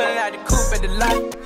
Pulling out the coupe at the light.